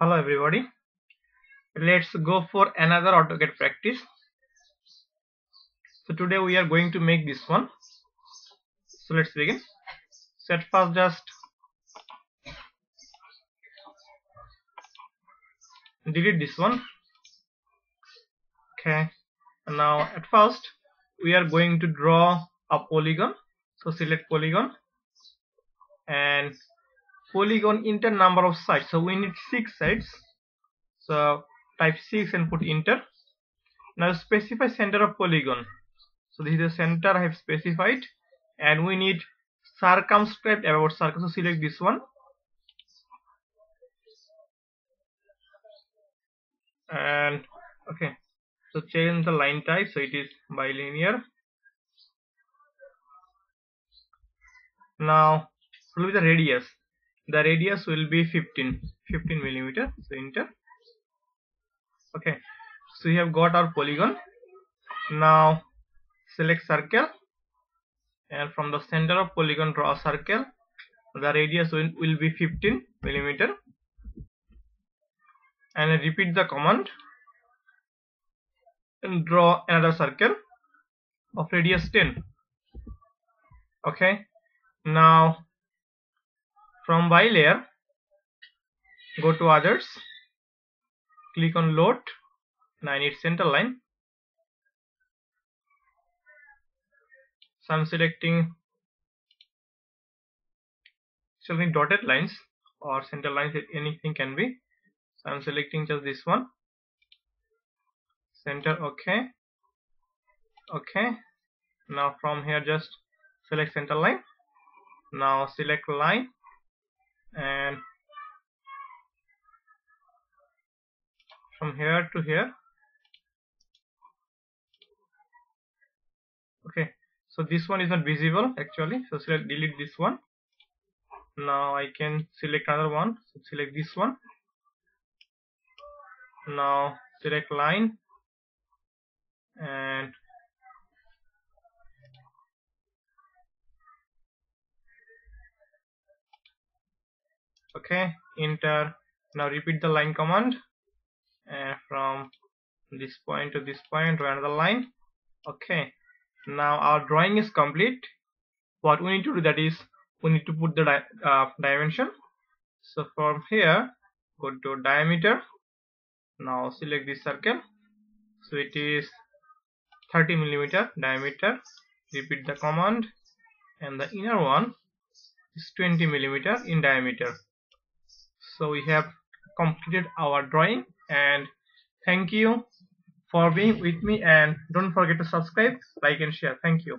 Hello everybody. Let's go for another AutoCAD practice. So today we are going to make this one. So let's begin. So first just delete this one. Okay. And now at first we are going to draw a polygon. So select polygon and polygon enter number of sides. So we need six sides. So type 6 and put enter now specify center of polygon. So this is the center I have specified. And we need circumscribe about circle so select this one. And okay. So change the line type. So it is by layer. Now will be the radius the radius will be 15 15 millimeter so enter okay so we have got our polygon. Now select circle and from the center of polygon draw a circle. The radius will, will be 15 millimeter. And repeat the command. And draw another circle of radius 10 okay now from by layer go to others click on load and I need center line. So I'm selecting selecting dotted lines or center lines anything can be. So I'm selecting just this one. Center okay. Okay. Now from here just select center line. Now select line from here to here. Okay so this one is not visible actually. So select delete this one. Now I can select another one. So select this one. Now select line. And okay enter. Now repeat the line command. and from this point to this point to another line. Okay. Now our drawing is complete. What we need to do that is we need to put the di uh, dimension. So from here go to diameter. Now select this circle. So it is 30 millimeter diameter. Repeat the command. And the inner one is 20 millimeter in diameter. So we have completed our drawing and thank you for being with me and don't forget to subscribe like and share. Thank you